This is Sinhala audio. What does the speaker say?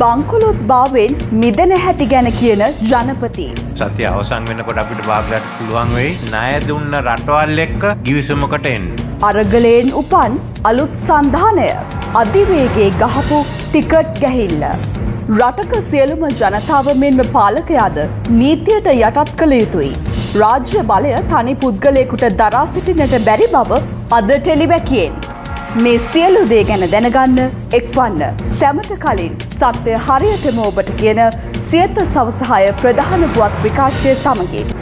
බංකොලොත් භාවෙන් මිදෙන හැටි ගැන කියන ජනපති. සතිය අවසන් වෙනකොට අපිට භාගයට පුළුවන් වෙයි ණය දුන්න රටවල් එක්ක ගිවිසුමකට එන්න. අරගලයෙන් උපන් අලුත් සන්ධානය අධිවේගේ ගහපු ටිකට් ගැහිල්ල. රටක සියලුම ජනතාව මෙන්ම පාලකයාද නීතියට යටත් කළ යුතුයි. රාජ්‍ය බලය තනි පුද්ගලයෙකුට දරා සිටිනට බැරි බව අද ටෙලිවැකියෙන්. මේ සියලු දේ ගැන දැනගන්න එක්වන්න සැමට කලින් සත්‍යය හරියටම ඔබට කියන සියත සවසහය ප්‍රධාන පුවත් විකාශය සමගින්.